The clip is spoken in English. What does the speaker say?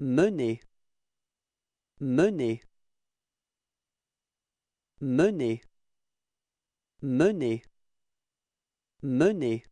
mener mener mener mener mener